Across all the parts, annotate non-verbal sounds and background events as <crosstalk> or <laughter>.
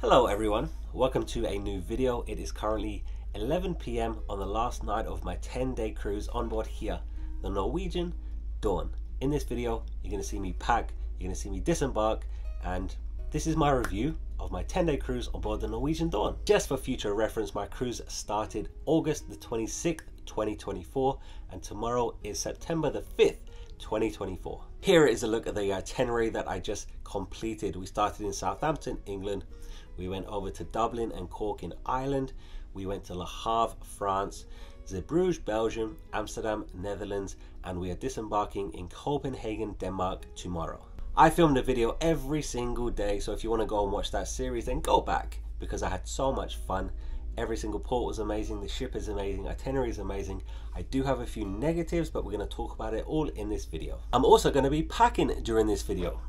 Hello everyone, welcome to a new video. It is currently 11 p.m. on the last night of my 10 day cruise on board here, the Norwegian Dawn. In this video, you're to see me pack, you're to see me disembark, and this is my review of my 10 day cruise on board the Norwegian Dawn. Just for future reference, my cruise started August the 26th, 2024, and tomorrow is September the 5th, 2024. Here is a look at the itinerary that I just completed. We started in Southampton, England. We went over to Dublin and Cork in Ireland. We went to Le Havre, France, Zeebrugge, Belgium, Amsterdam, Netherlands, and we are disembarking in Copenhagen, Denmark tomorrow. I filmed a video every single day, so if you want to go and watch that series, then go back because I had so much fun. Every single port was amazing, the ship is amazing, itinerary is amazing. I do have a few negatives, but we're going to talk about it all in this video. I'm also going to be packing during this video.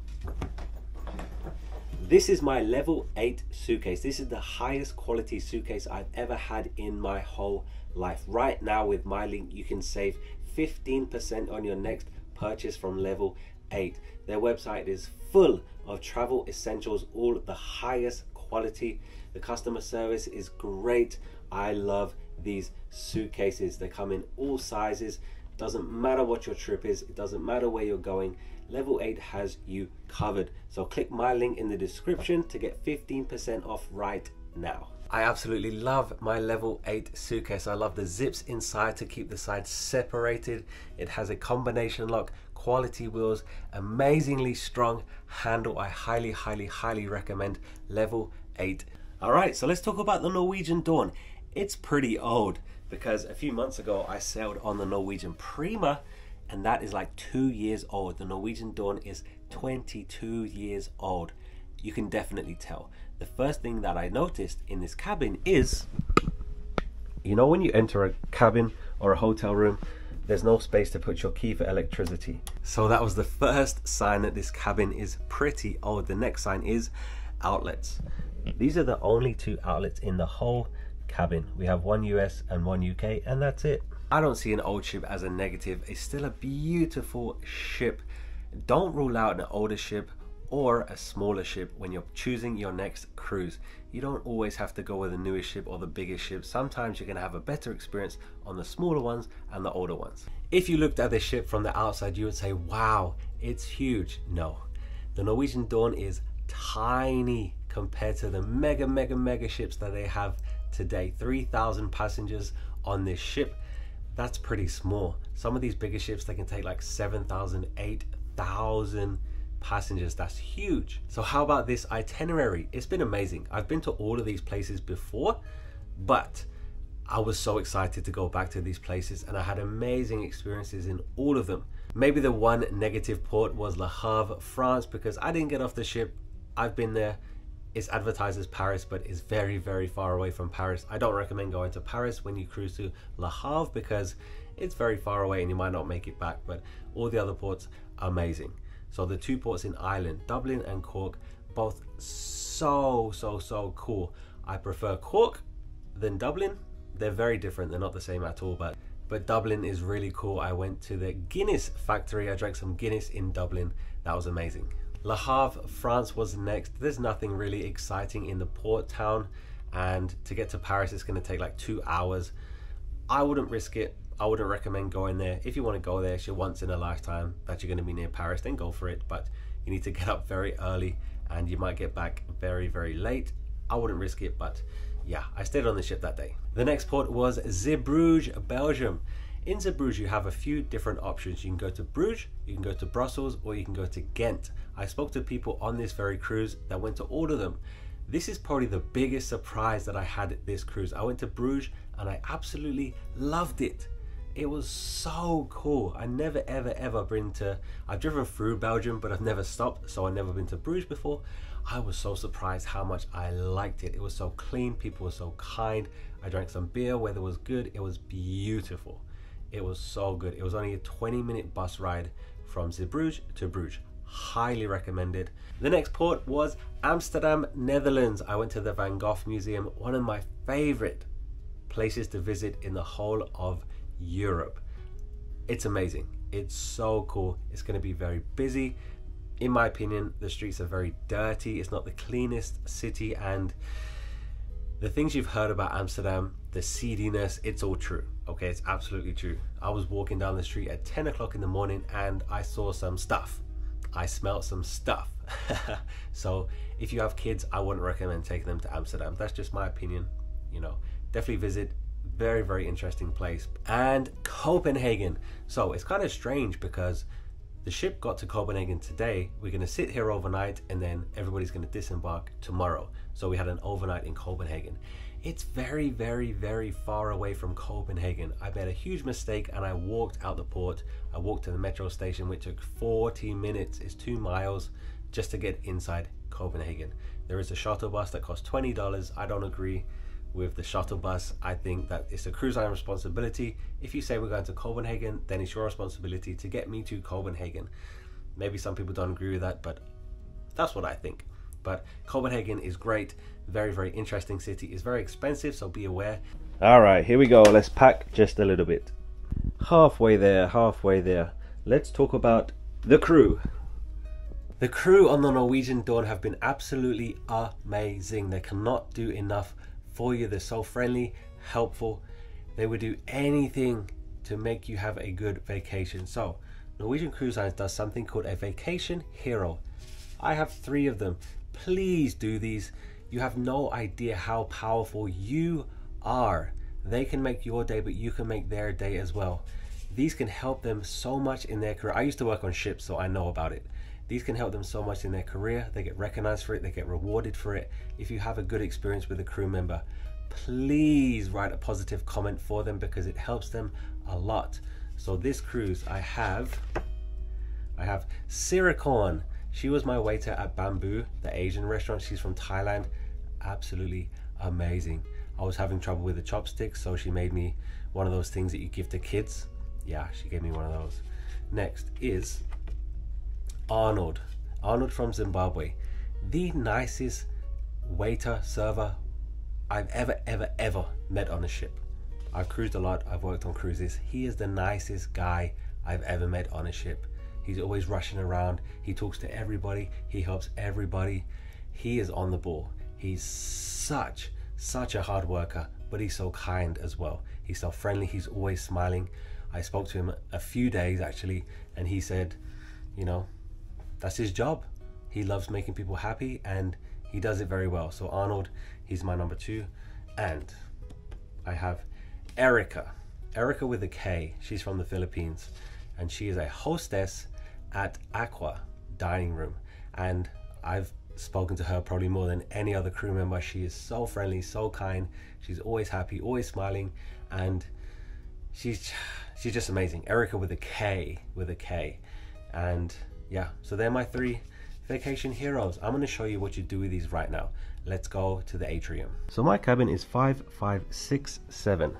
This is my level 8 suitcase. This is the highest quality suitcase I've ever had in my whole life. Right now with my link you can save 15% on your next purchase from level 8. Their website is full of travel essentials, all the highest quality. The customer service is great. I love these suitcases. They come in all sizes. Doesn't matter what your trip is, it doesn't matter where you're going. Level 8 has you covered. So click my link in the description to get 15% off right now. I absolutely love my level 8 suitcase. I love the zips inside to keep the sides separated. It has a combination lock, quality wheels, amazingly strong handle. I highly, highly, highly recommend level 8. All right, so let's talk about the Norwegian Dawn. It's pretty old because a few months ago I sailed on the Norwegian Prima and that is like two years old. The Norwegian Dawn is 22 years old. You can definitely tell. The first thing that I noticed in this cabin is you know, when you enter a cabin or a hotel room, there's no space to put your key for electricity. So that was the first sign that this cabin is pretty old. The next sign is outlets. These are the only two outlets in the whole cabin. We have one US and one UK, and that's it. I don't see an old ship as a negative. It's still a beautiful ship. Don't rule out an older ship or a smaller ship when you're choosing your next cruise. You don't always have to go with the newest ship or the biggest ship. Sometimes you're to have a better experience on the smaller ones and the older ones. If you looked at the ship from the outside, you would say, wow, it's huge. No, the Norwegian Dawn is tiny compared to the mega, mega, mega ships that they have today. 3,000 passengers on this ship. That's pretty small. Some of these bigger ships, they can take like 7,000, 8,000 passengers. That's huge. So how about this itinerary? It's been amazing. I've been to all of these places before, but I was so excited to go back to these places and I had amazing experiences in all of them. Maybe the one negative port was Le Havre, France, because I didn't get off the ship. I've been there. It's advertised as Paris, but it's very, very far away from Paris. I don't recommend going to Paris when you cruise to Le Havre because it's very far away and you might not make it back. But all the other ports, are amazing. So the two ports in Ireland, Dublin and Cork, both so, so, so cool. I prefer Cork than Dublin. They're very different. They're not the same at all, but but Dublin is really cool. I went to the Guinness factory. I drank some Guinness in Dublin. That was amazing. Le Havre, France was next. There's nothing really exciting in the port town and to get to Paris it's going to take like two hours. I wouldn't risk it. I wouldn't recommend going there. If you want to go there, it's your once in a lifetime that you're going to be near Paris, then go for it. But you need to get up very early and you might get back very, very late. I wouldn't risk it, but yeah, I stayed on the ship that day. The next port was Zeebrugge, Belgium. In Zeebrugge, you have a few different options. You can go to Bruges, you can go to Brussels, or you can go to Ghent. I spoke to people on this very cruise that went to of them. This is probably the biggest surprise that I had this cruise. I went to Bruges and I absolutely loved it. It was so cool. I never ever ever been to I've driven through Belgium but I've never stopped so I've never been to Bruges before. I was so surprised how much I liked it. It was so clean, people were so kind. I drank some beer, weather was good, it was beautiful. It was so good. It was only a 20 minute bus ride from Zeebrugge to Bruges. Highly recommended. The next port was Amsterdam, Netherlands. I went to the Van Gogh Museum, one of my favorite places to visit in the whole of Europe. It's amazing. It's so cool. It's going to be very busy. in my opinion, the streets are very dirty. It's not the cleanest city, and the things you've heard about Amsterdam, the seediness, it's all true. Okay, it's absolutely true. I was walking down the street at 10 o'clock in the morning and I saw some stuff. I smelled some stuff. <laughs> so if you have kids, I wouldn't recommend taking them to Amsterdam. That's just my opinion. You know, definitely visit. Very, very interesting place. And Copenhagen. So it's kind of strange because the ship got to Copenhagen today. We're going to sit here overnight and then everybody's going to disembark tomorrow. So we had an overnight in Copenhagen. It's very, very, very far away from Copenhagen. I made a huge mistake and I walked out the port. I walked to the metro station, which took 40 minutes. It's two miles just to get inside Copenhagen. There is a shuttle bus that costs $20. I don't agree with the shuttle bus. I think that it's a cruise line responsibility. If you say we're going to Copenhagen, then it's your responsibility to get me to Copenhagen. Maybe some people don't agree with that, but that's what I think. But Copenhagen is great, very, very interesting city. It's very expensive, so be aware. All right, here we go. Let's pack just a little bit. Halfway there, halfway there. Let's talk about the crew. The crew on the Norwegian Dawn have been absolutely amazing. They cannot do enough for you. They're so friendly, helpful. They would do anything to make you have a good vacation. So, Norwegian Cruise Lines does something called a vacation hero. I have three of them. Please do these. You have no idea how powerful you are. They can make your day, but you can make their day as well. These can help them so much in their career. I used to work on ships, so I know about it. These can help them so much in their career. They get recognized for it, they get rewarded for it. If you have a good experience with a crew member, please write a positive comment for them because it helps them a lot. So this cruise I have I have Sirikorn. She was my waiter at Bamboo, the Asian restaurant. She's from Thailand. Absolutely amazing. I was having trouble with the chopsticks, so she made me one of those things that you give to kids. Yeah, she gave me one of those. Next is Arnold. Arnold from Zimbabwe. The nicest waiter, server I've ever, ever, ever met on a ship. I've cruised a lot, I've worked on cruises. He is the nicest guy I've ever met on a ship. He's always rushing around. He talks to everybody. He helps everybody. He is on the ball. He's such, such a hard worker, but he's so kind as well. He's so friendly. He's always smiling. I spoke to him a few days actually, and he said, you know, that's his job. He loves making people happy and he does it very well. So Arnold, he's my number two. And I have Erica. Erica with a K. She's from the Philippines. And she is a hostess at Aqua Dining Room. And I've spoken to her probably more than any other crew member. She is so friendly, so kind. She's always happy, always smiling. And she's she's just amazing. Erica with a K, with a K. And yeah, so they're my three vacation heroes. I'm going to show you what you do with these right now. Let's go to the atrium. So my cabin is 5567.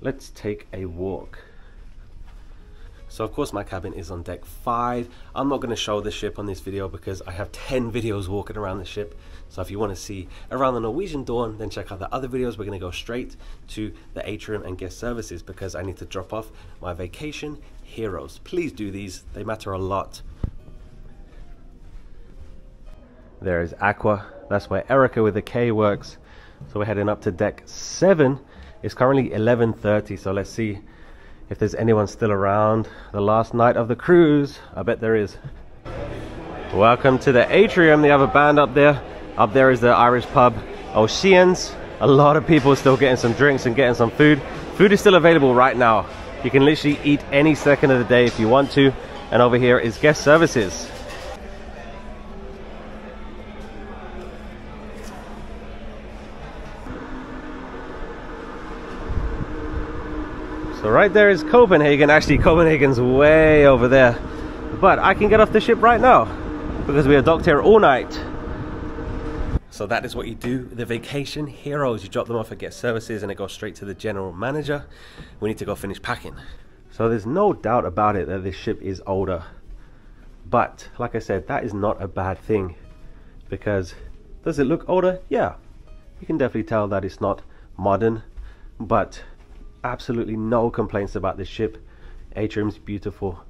Let's take a walk. So of course my cabin is on deck 5. I'm not going to show the ship on this video because I have 10 <laughs> videos walking around the ship. So if you want to see around the Norwegian Dawn, then check out the other videos. We're going to go straight to the atrium and guest services because I need to drop off my vacation heroes. Please do these. They matter a lot there is Aqua. That's where Erica with the K works. So we're heading up to deck 7. It's currently 11.30, so let's see if there's anyone still around. The last night of the cruise. I bet there is. Welcome to the atrium. Have a band up there. Up there is the Irish pub Oceans. A lot of people still getting some drinks and getting some food. Food is still available right now. You can literally eat any second of the day if you want to. And over here is guest services. Right there is Copenhagen. Actually, Copenhagen's way over there. But I can get off the ship right now because we are docked here all night. So that is what you do. The vacation heroes, you drop them off at Get Services and it goes straight to the general manager. We need to go finish packing. So there's no doubt about it that this ship is older. But like I said, that is not a bad thing because does it look older? Yeah. You can definitely tell that it's not modern, but absolutely no complaints about this ship. Atrium's beautiful,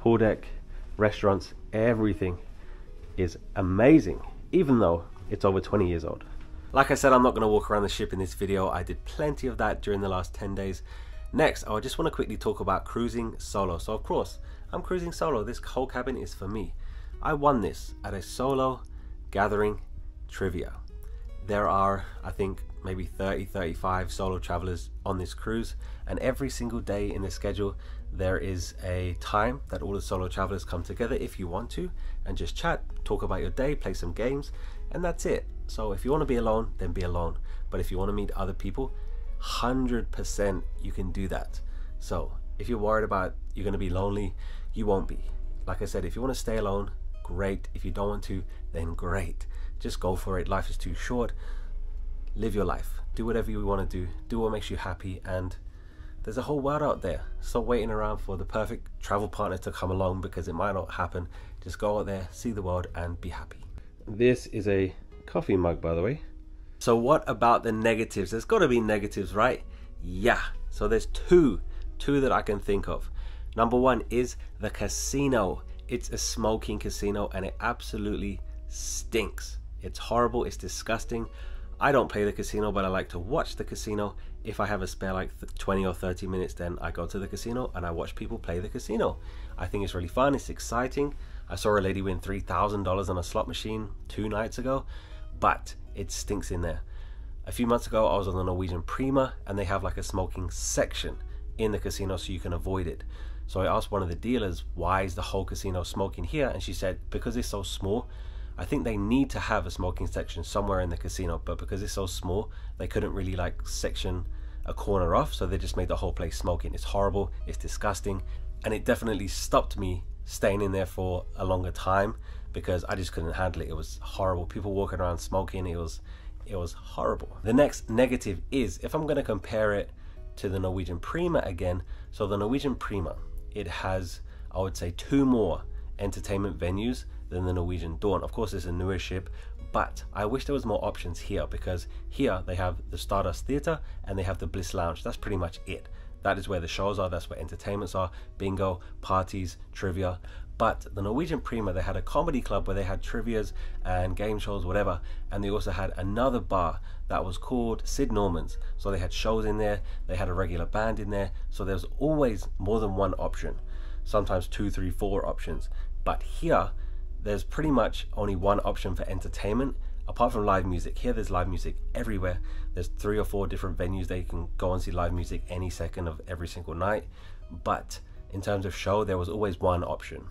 pool deck, restaurants, everything. is amazing, even though it's over 20 years old. Like I said, I'm not going to walk around the ship in this video. I did plenty of that during the last 10 days. Next, I just want to quickly talk about cruising solo. So of course, I'm cruising solo. This whole cabin is for me. I won this at a solo gathering trivia. There are, I think, maybe 30, 35 solo travelers on this cruise, and every single day in the schedule, there is a time that all the solo travelers come together if you want to and just chat, talk about your day, play some games, and that's it. So if you want to be alone, then be alone. But if you want to meet other people, 100% you can do that. So if you're worried about you're going to be lonely, you won't be. Like I said, if you want to stay alone, great. If you don't want to, then great. Just go for it. Life is too short. Live your life. Do whatever you want to do. Do what makes you happy. And there's a whole world out there. Stop waiting around for the perfect travel partner to come along because it might not happen. Just go out there, see the world, and be happy. This is a coffee mug, by the way. So, what about the negatives? There's got to be negatives, right? Yeah. So, there's two, two that I can think of. Number one is the casino. It's a smoking casino and it absolutely stinks. It's horrible, it's disgusting. I don't play the casino, but I like to watch the casino. If I have a spare like 20 or 30 minutes, then I go to the casino and I watch people play the casino. I think it's really fun, it's exciting. I saw a lady win $3,000 on a slot machine two nights ago, but it stinks in there. A few months ago, I was on the Norwegian Prima and they have like a smoking section in the casino so you can avoid it. So I asked one of the dealers, why is the whole casino smoking here? And she said, because it's so small, I think they need to have a smoking section somewhere in the casino, but because it's so small, they couldn't really like section a corner off, so they just made the whole place smoking. It's horrible, it's disgusting, and it definitely stopped me staying in there for a longer time because I just couldn't handle it. It was horrible. People walking around smoking, it was it was horrible. The next negative is if I'm going to compare it to the Norwegian Prima again, so the Norwegian Prima it has, I would say, two more entertainment venues than the Norwegian Dawn. Of course, it's a newer ship, but I wish there was more options here because here they have the Stardust Theatre and they have the Bliss Lounge. That's pretty much it. That is where the shows are, that's where entertainments are, bingo, parties, trivia. But the Norwegian Prima, they had a comedy club where they had trivias and game shows, whatever. And they also had another bar that was called Syd Norman's. So they had shows in there, they had a regular band in there. So there's always more than one option, sometimes two, three, four options. But here, there's pretty much only one option for entertainment. Apart from live music here there's live music everywhere. There's three or four different venues that you can go and see live music any second of every single night. But in terms of show there was always one option.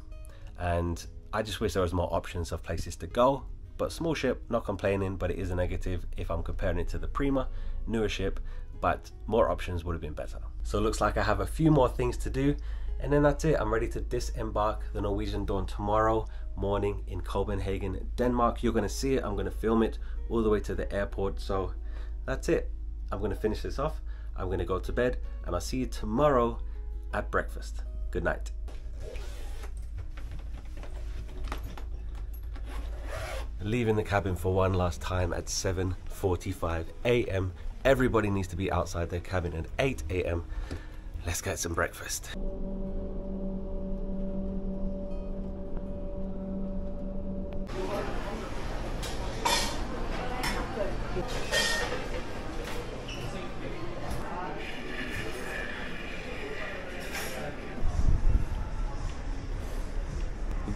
And I just wish there was more options of places to go. But small ship, not complaining, but it is a negative if I'm comparing it to the Prima, newer ship, but more options would have been better. So it looks like I have a few more things to do, and then that's it. I'm ready to disembark the Norwegian Dawn tomorrow morning in Copenhagen, Denmark. You're gonna see it, I'm gonna film it all the way to the airport. So that's it. I'm gonna finish this off. I'm gonna go to bed, and I'll see you tomorrow at breakfast. Good night. leaving the cabin for one last time at 7.45 a.m. Everybody needs to be outside their cabin at 8 a.m. Let's get some breakfast.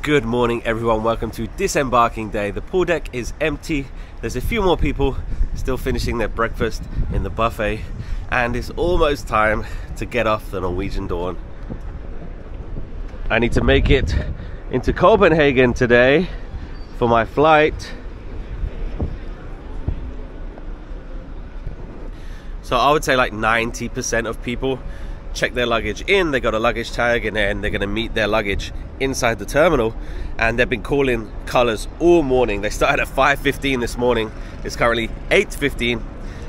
Good morning, everyone. Welcome to disembarking day. The pool deck is empty. There's a few more people still finishing their breakfast in the buffet, and it's almost time to get off the Norwegian Dawn. I need to make it into Copenhagen today for my flight. So I would say like 90% of people check their luggage in, they got a luggage tag, and then they're going to meet their luggage inside the terminal. And they've been calling colors all morning. They started at 5:15 this morning. It's currently 8:15,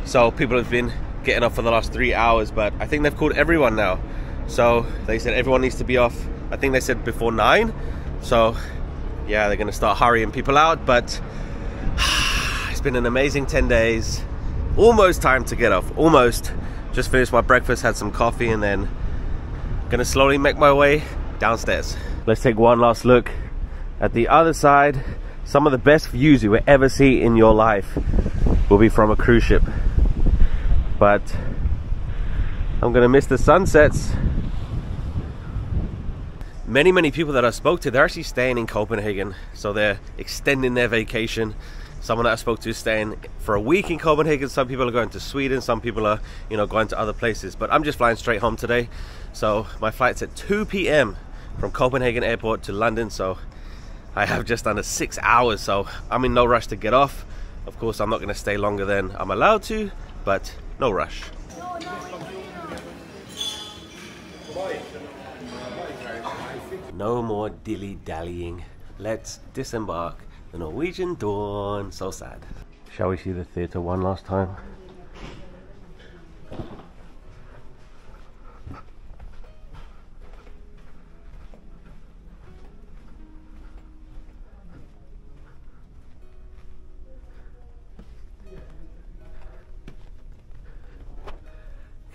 so people have been getting up for the last three hours. But I think they've called everyone now. So they said everyone needs to be off. I think they said before nine. So yeah, they're going to start hurrying people out. But <sighs> it's been an amazing 10 days. Almost time to get off. Almost just finished my breakfast, had some coffee, and then gonna slowly make my way downstairs. Let's take one last look at the other side. some of the best views you will ever see in your life will be from a cruise ship. But I'm gonna miss the sunsets. Many, many people that I spoke to, they're actually staying in Copenhagen. So they're extending their vacation. Someone that I spoke to is staying for a week in Copenhagen. Some people are going to Sweden. Some people are, you know, going to other places. But I'm just flying straight home today. So my flight's at 2 p.m. from Copenhagen airport to London. So I have just under six hours. So I'm in no rush to get off. Of course, I'm not going to stay longer than I'm allowed to, but no rush. No more dilly-dallying. Let's disembark the Norwegian Dawn. So sad. Shall we see the theatre one last time?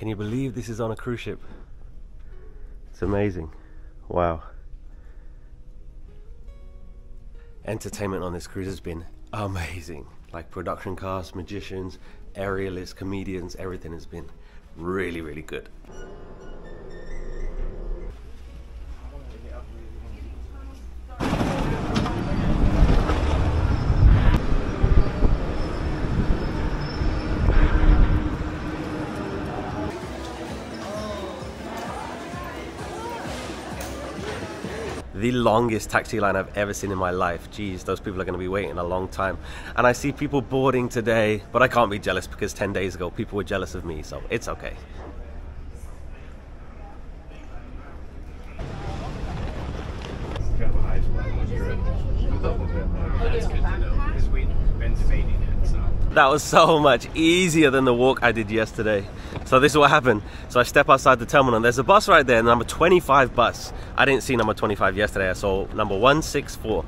Can you believe this is on a cruise ship? It's amazing. Wow. Entertainment on this cruise has been amazing. Like production cast, magicians, aerialists, comedians, everything has been really, really good. The longest taxi line I've ever seen in my life. Geez, those people are going to be waiting a long time. And I see people boarding today, but I can't be jealous because 10 days ago people were jealous of me, so it's okay. That was so much easier than the walk I did yesterday. So this is what happened. So I step outside the terminal and there's a bus right there, number 25 bus. I didn't see number 25 yesterday, I saw number 164.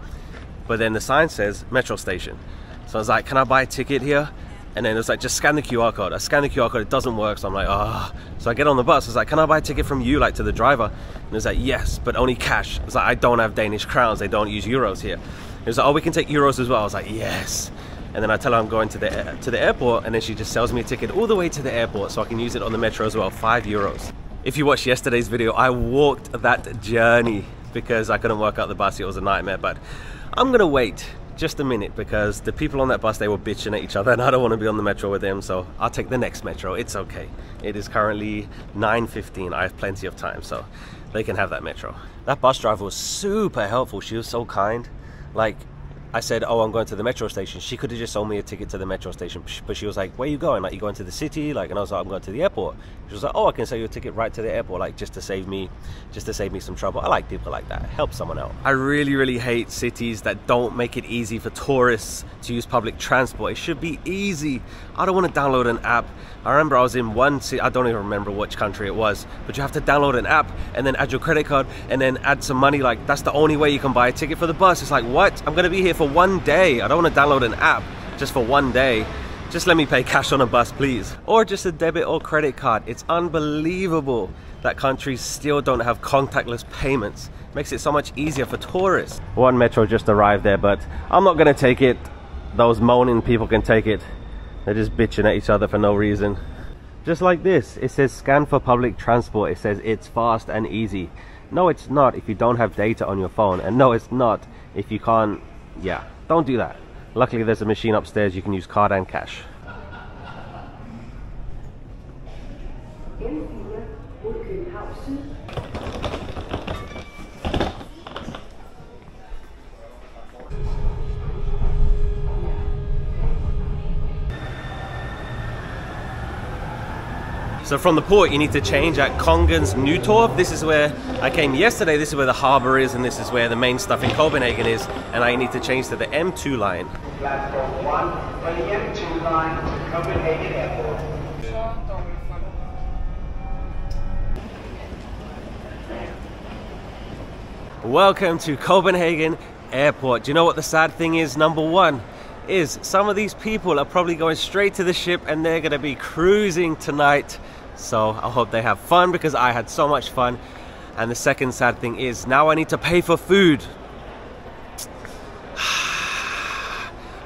But then the sign says metro station. So I was like, can I buy a ticket here? And then it was like, just scan the QR code. I scan the QR code, it doesn't work. So I'm like, ah. Oh. So I get on the bus. I was like, can I buy a ticket from you, like to the driver? And it was like, yes, but only cash. It's like, I don't have Danish crowns. They don't use euros here. It was like, oh, we can take euros as well. I was like, yes and then I tell her I'm going to the to the airport, and then she just sells me a ticket all the way to the airport so I can use it on the metro as well, five euros. If you watched yesterday's video, I walked that journey because I couldn't work out the bus, it was a nightmare, but I'm gonna wait just a minute because the people on that bus, they were bitching at each other and I don't want to be on the metro with them, so I'll take the next metro, it's okay. It is currently 9.15, I have plenty of time, so they can have that metro. That bus driver was super helpful, she was so kind. Like, I said, "Oh, I'm going to the metro station." She could have just sold me a ticket to the metro station, but she was like, "Where are you going? Like, you going to the city?" Like, and I was like, "I'm going to the airport." She was like, "Oh, I can sell you a ticket right to the airport, like just to save me, just to save me some trouble." I like people like that. Help someone out. I really, really hate cities that don't make it easy for tourists to use public transport. It should be easy. I don't want to download an app. I remember I was in one city. I don't even remember which country it was, but you have to download an app and then add your credit card and then add some money. Like, that's the only way you can buy a ticket for the bus. It's like, what? I'm gonna be here for one day. I don't want to download an app just for one day. Just let me pay cash on a bus, please. Or just a debit or credit card. It's unbelievable that countries still don't have contactless payments. makes it so much easier for tourists. One metro just arrived there, but I'm not gonna take it. Those moaning people can take it. They're just bitching at each other for no reason. Just like this, it says scan for public transport. It says it's fast and easy. No, it's not if you don't have data on your phone. And no, it's not if you can't yeah, don't do that. Luckily there's a machine upstairs you can use card and cash. So from the port, you need to change at Kongens Nytorv. This is where I came yesterday. This is where the harbour is, and this is where the main stuff in Copenhagen is. And I need to change to the M2 line. Platform one for the M2 line to Copenhagen Airport. Welcome to Copenhagen Airport. Do you know what the sad thing is? Number one, is some of these people are probably going straight to the ship and they're going to be cruising tonight so I hope they have fun because I had so much fun. And the second sad thing is now I need to pay for food. <sighs>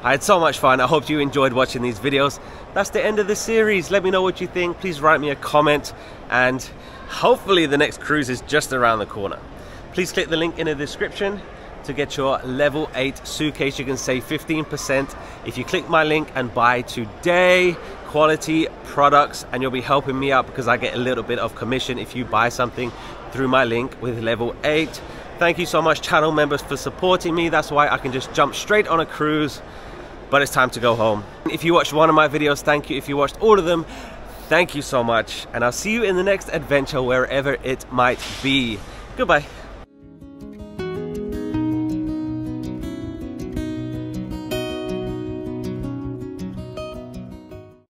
I had so much fun. I hope you enjoyed watching these videos. That's the end of the series. Let me know what you think. Please write me a comment and hopefully the next cruise is just around the corner. Please click the link in the description to get your level 8 suitcase. You can save 15% if you click my link and buy today quality products and you'll be helping me out because I get a little bit of commission if you buy something through my link with level 8. Thank you so much channel members for supporting me. That's why I can just jump straight on a cruise but it's time to go home. If you watched one of my videos, thank you. If you watched all of them, thank you so much. And I'll see you in the next adventure wherever it might be. Goodbye.